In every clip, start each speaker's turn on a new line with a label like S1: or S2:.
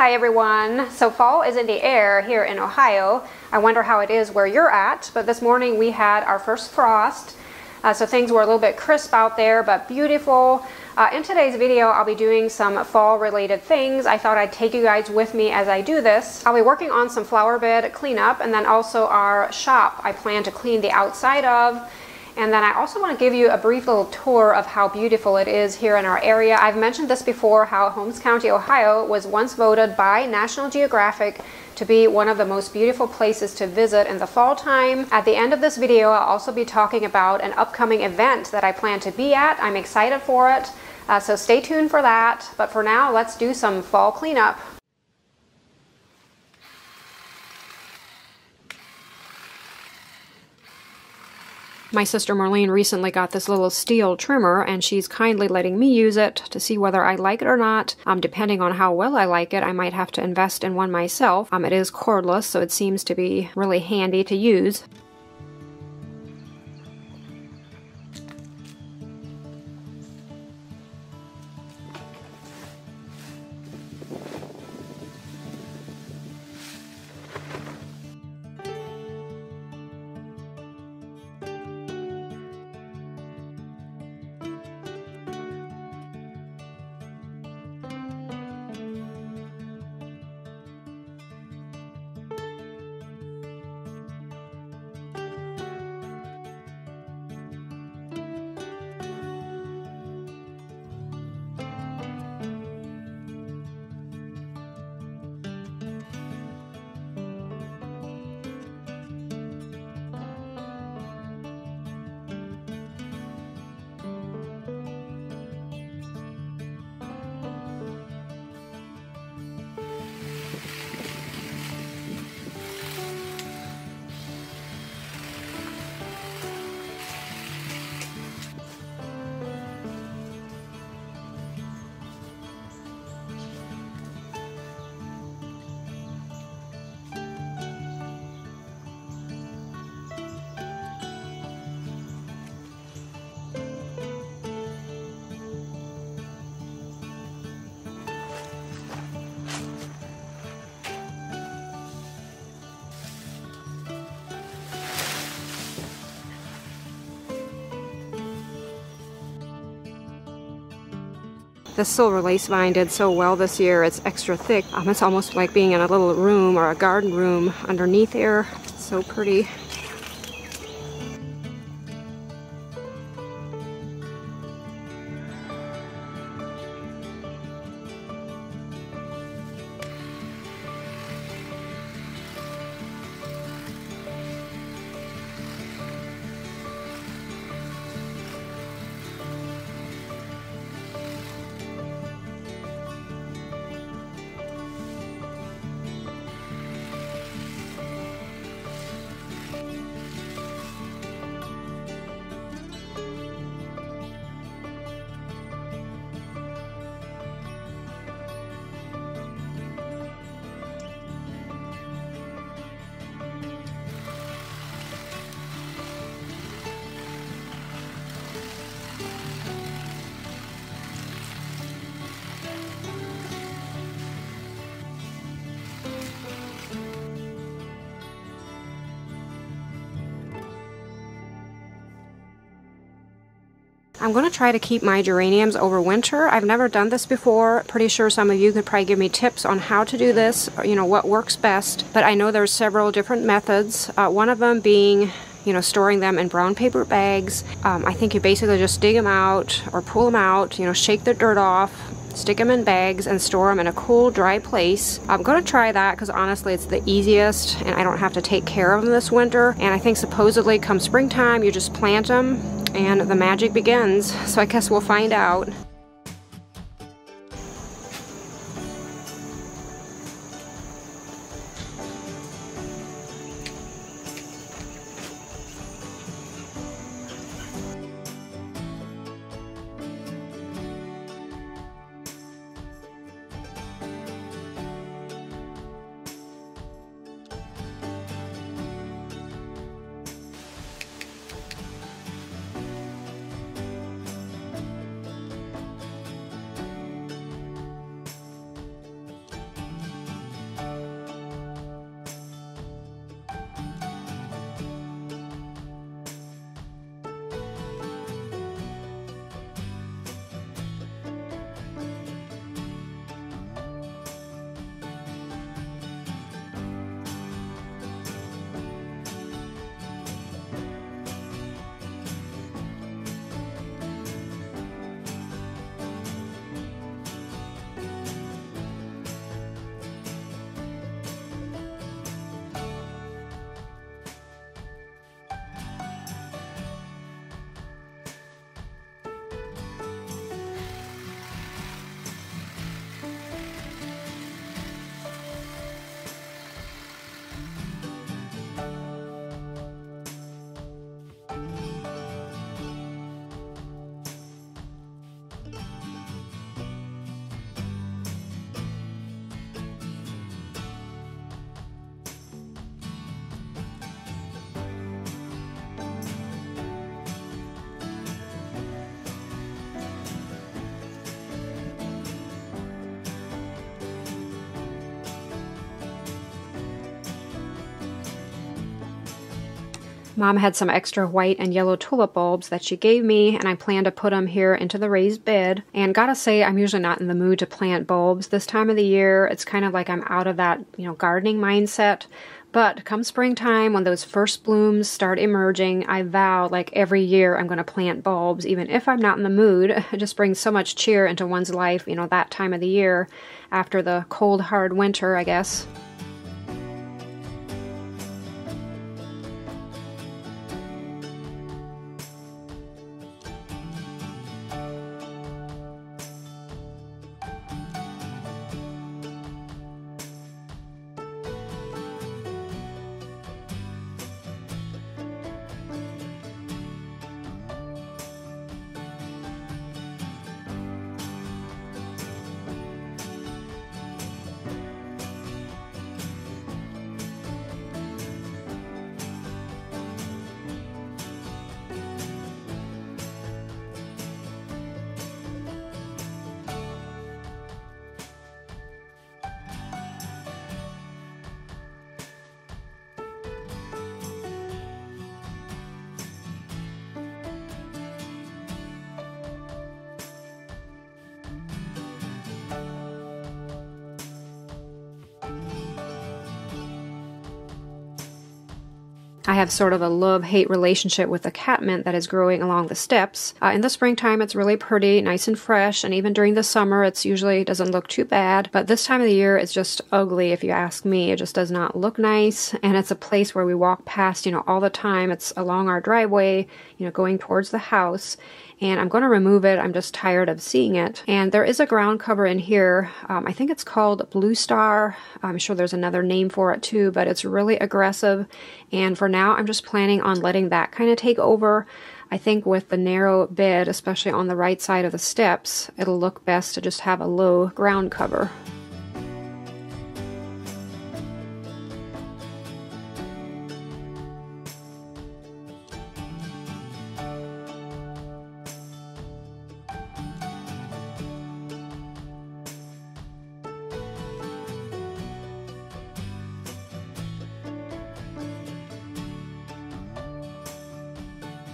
S1: Hi everyone. So fall is in the air here in Ohio. I wonder how it is where you're at, but this morning we had our first frost. Uh, so things were a little bit crisp out there, but beautiful. Uh, in today's video, I'll be doing some fall related things. I thought I'd take you guys with me as I do this. I'll be working on some flower bed cleanup and then also our shop I plan to clean the outside of. And then I also want to give you a brief little tour of how beautiful it is here in our area. I've mentioned this before, how Holmes County, Ohio was once voted by National Geographic to be one of the most beautiful places to visit in the fall time. At the end of this video, I'll also be talking about an upcoming event that I plan to be at. I'm excited for it, uh, so stay tuned for that. But for now, let's do some fall cleanup. My sister Marlene recently got this little Stihl trimmer and she's kindly letting me use it to see whether I like it or not. Um, depending on how well I like it, I might have to invest in one myself. Um, it is cordless, so it seems to be really handy to use. The silver lace vine did so well this year. It's extra thick. Um, it's almost like being in a little room or a garden room underneath there. It's so pretty. I'm going to try to keep my geraniums over winter. I've never done this before. Pretty sure some of you could probably give me tips on how to do this, or, you know, what works best. But I know there's several different methods. Uh, one of them being you know, storing them in brown paper bags. Um, I think you basically just dig them out or pull them out, you know, shake the dirt off, stick them in bags and store them in a cool, dry place. I'm to try that because honestly it's the easiest and I don't have to take care of them this winter. And I think supposedly come springtime you just plant them and the magic begins. So I guess we'll find out. Mom had some extra white and yellow tulip bulbs that she gave me, and I plan to put them here into the raised bed. And gotta say, I'm usually not in the mood to plant bulbs this time of the year. It's kind of like I'm out of that, you know, gardening mindset. But come springtime, when those first blooms start emerging, I vow like every year I'm going to plant bulbs, even if I'm not in the mood. It just brings so much cheer into one's life, you know, that time of the year after the cold, hard winter, I guess. I have sort of a love hate relationship with the catmint that is growing along the steps. Uh, in the springtime, it's really pretty, nice and fresh, and even during the summer, it's usually doesn't look too bad. But this time of the year, it's just ugly if you ask me. It just does not look nice, and it's a place where we walk past, you know, all the time. It's along our driveway, you know, going towards the house and I'm going to remove it. I'm just tired of seeing it. And there is a ground cover in here. Um, I think it's called Blue Star. I'm sure there's another name for it too, but it's really aggressive. And for now, I'm just planning on letting that kind of take over. I think with the narrow bed, especially on the right side of the steps, it'll look best to just have a low ground cover.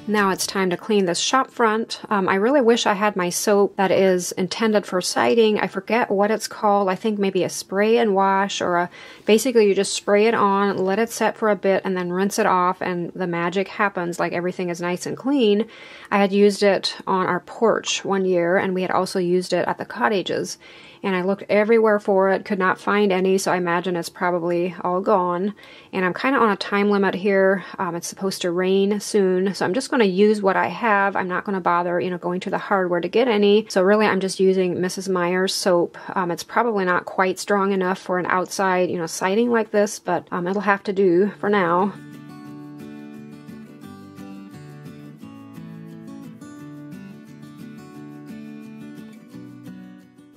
S1: Now it's time to clean this shop front. Um, I really wish I had my soap that is intended for siding. I forget what it's called. I think maybe a spray and wash or a basically you just spray it on, let it set for a bit, and then rinse it off, and the magic happens like everything is nice and clean. I had used it on our porch one year, and we had also used it at the cottages and I looked everywhere for it, could not find any, so I imagine it's probably all gone. And I'm kind of on a time limit here. Um, it's supposed to rain soon, so I'm just going to use what I have. I'm not going to bother, you know, going to the hardware to get any. So really, I'm just using Mrs. Meyer's soap. Um, it's probably not quite strong enough for an outside, you know, siding like this, but um, it'll have to do for now.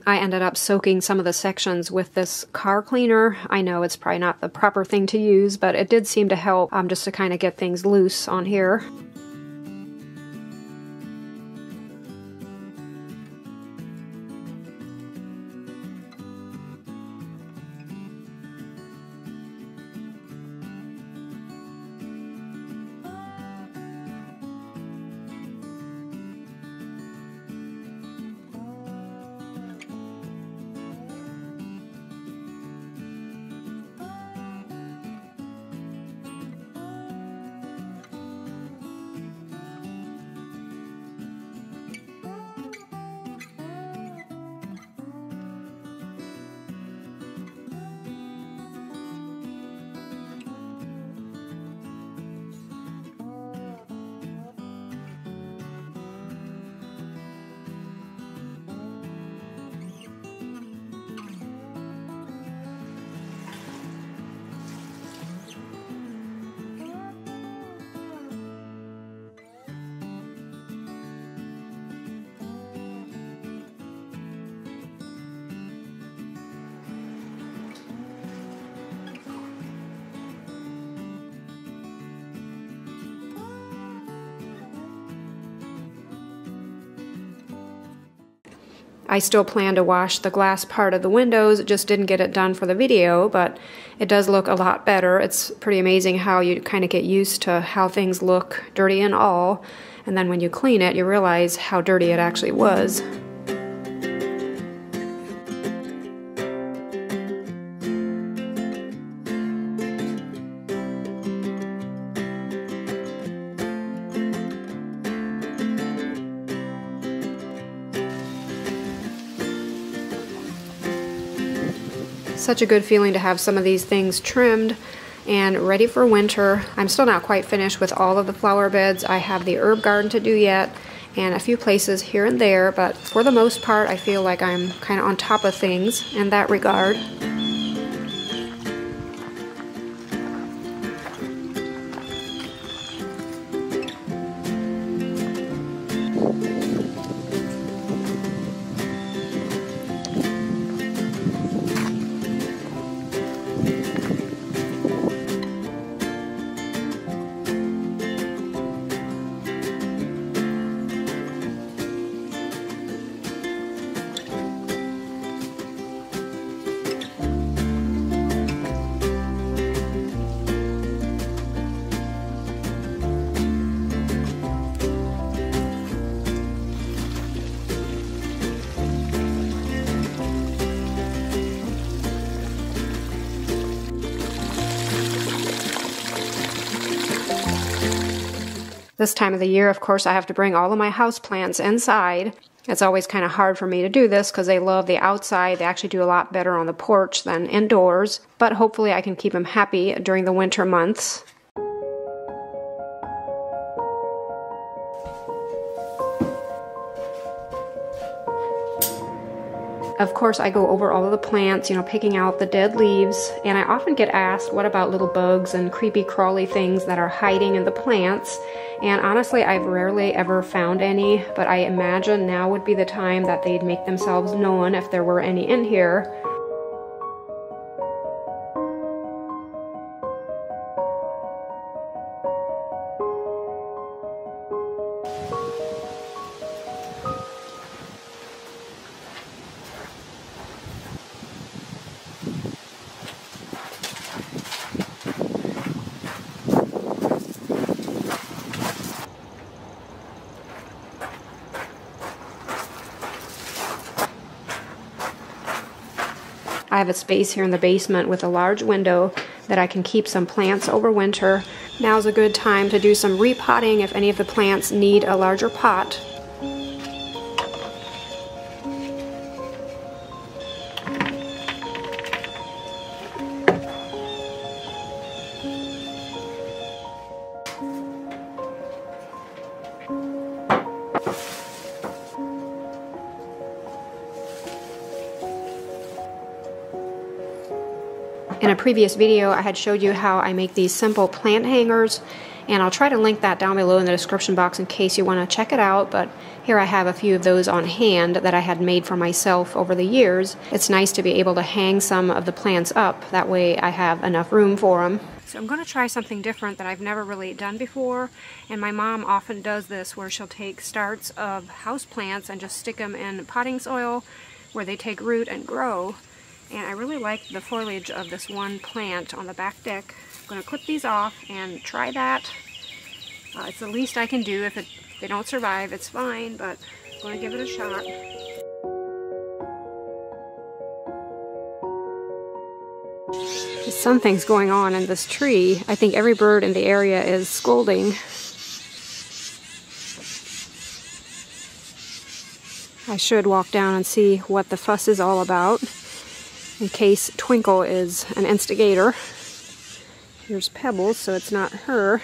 S1: I ended up soaking some of the sections with this car cleaner. I know it's probably not the proper thing to use, but it did seem to help um, just to kind of get things loose on here. I still plan to wash the glass part of the windows, just didn't get it done for the video, but it does look a lot better. It's pretty amazing how you kind of get used to how things look dirty and all, and then when you clean it, you realize how dirty it actually was. Such a good feeling to have some of these things trimmed and ready for winter. I'm still not quite finished with all of the flower beds. I have the herb garden to do yet and a few places here and there, but for the most part, I feel like I'm kind of on top of things in that regard. This time of the year, of course, I have to bring all of my house plants inside. It's always kind of hard for me to do this because they love the outside. They actually do a lot better on the porch than indoors, but hopefully I can keep them happy during the winter months. Of course, I go over all of the plants, you know, picking out the dead leaves, and I often get asked, what about little bugs and creepy crawly things that are hiding in the plants? And honestly, I've rarely ever found any, but I imagine now would be the time that they'd make themselves known if there were any in here. I have a space here in the basement with a large window that I can keep some plants over winter. Now's a good time to do some repotting if any of the plants need a larger pot. In a previous video, I had showed you how I make these simple plant hangers, and I'll try to link that down below in the description box in case you want to check it out, but here I have a few of those on hand that I had made for myself over the years. It's nice to be able to hang some of the plants up, that way I have enough room for them. So I'm going to try something different that I've never really done before, and my mom often does this where she'll take starts of house plants and just stick them in potting soil where they take root and grow. And I really like the foliage of this one plant on the back deck. I'm going to clip these off and try that. Uh, it's the least I can do. If, it, if they don't survive, it's fine, but I'm going to give it a shot. Something's going on in this tree. I think every bird in the area is scolding. I should walk down and see what the fuss is all about in case Twinkle is an instigator. Here's Pebbles, so it's not her.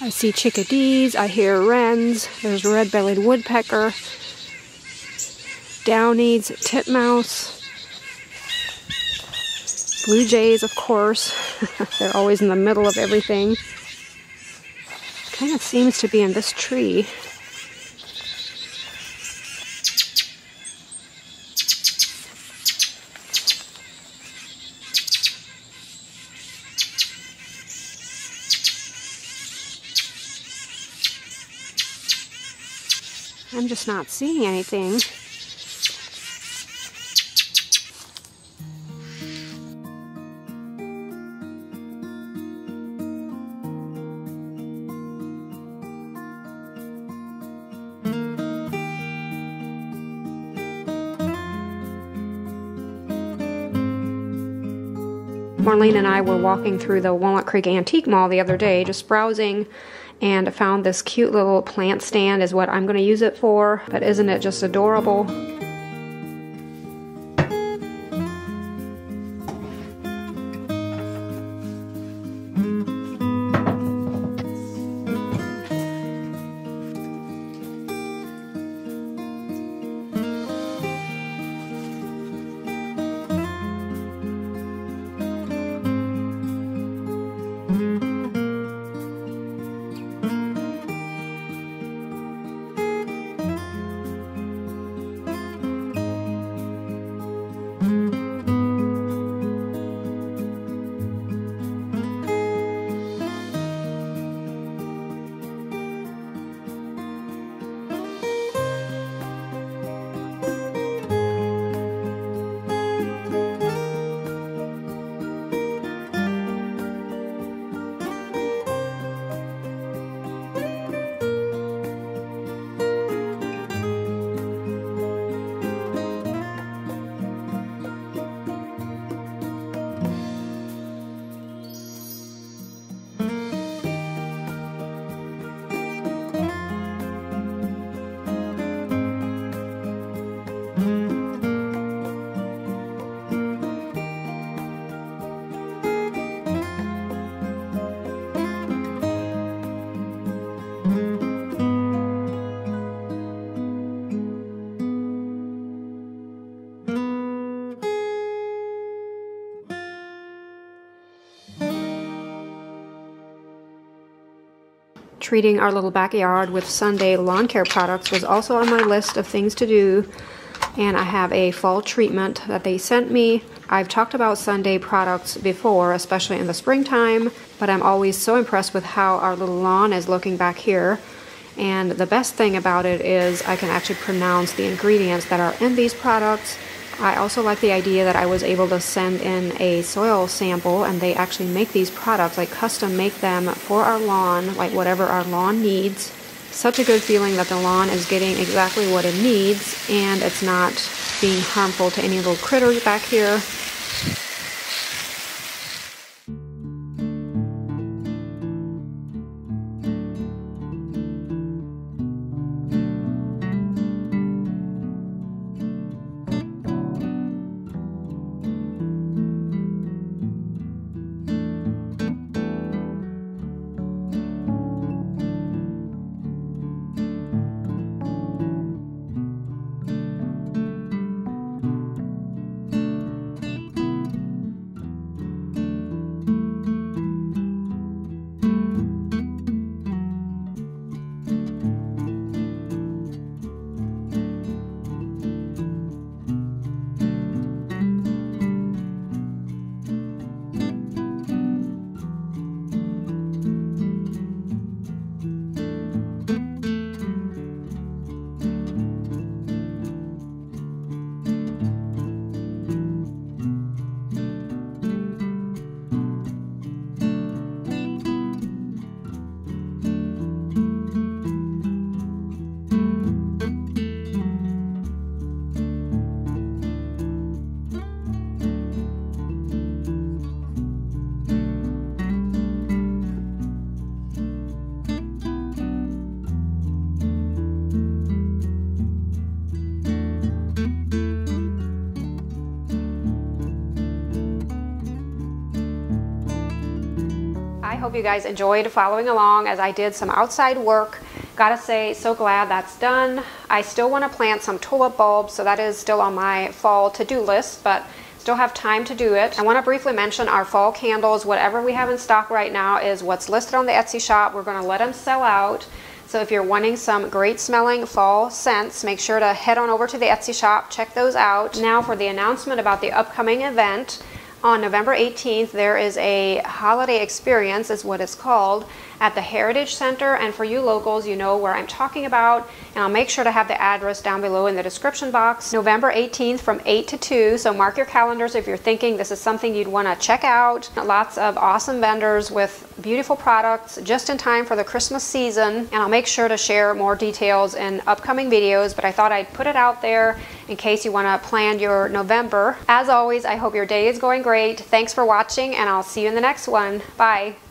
S1: I see chickadees, I hear wrens, there's red-bellied woodpecker, downies, titmouse, Blue jays, of course. They're always in the middle of everything. Kind of seems to be in this tree. I'm just not seeing anything. Marlene and I were walking through the Walnut Creek Antique Mall the other day, just browsing, and found this cute little plant stand is what I'm going to use it for. But isn't it just adorable? Treating our little backyard with Sunday lawn care products was also on my list of things to do. And I have a fall treatment that they sent me. I've talked about Sunday products before, especially in the springtime, but I'm always so impressed with how our little lawn is looking back here. And the best thing about it is I can actually pronounce the ingredients that are in these products I also like the idea that I was able to send in a soil sample and they actually make these products, like custom make them for our lawn, like whatever our lawn needs. Such a good feeling that the lawn is getting exactly what it needs and it's not being harmful to any little critters back here. Hope you guys enjoyed following along as I did some outside work. Gotta say, so glad that's done. I still want to plant some tulip bulbs, so that is still on my fall to-do list, but still have time to do it. I want to briefly mention our fall candles. Whatever we have in stock right now is what's listed on the Etsy shop. We're going to let them sell out. So if you're wanting some great smelling fall scents, make sure to head on over to the Etsy shop, check those out. Now for the announcement about the upcoming event. On November 18th, there is a holiday experience, is what it's called, at the Heritage Center. And for you locals, you know where I'm talking about. And I'll make sure to have the address down below in the description box. November 18th from 8 to 2. So mark your calendars if you're thinking this is something you'd want to check out. Lots of awesome vendors with beautiful products just in time for the Christmas season. And I'll make sure to share more details in upcoming videos, but I thought I'd put it out there in case you want to plan your November. As always, I hope your day is going great. Thanks for watching and I'll see you in the next one. Bye.